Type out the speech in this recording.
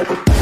you.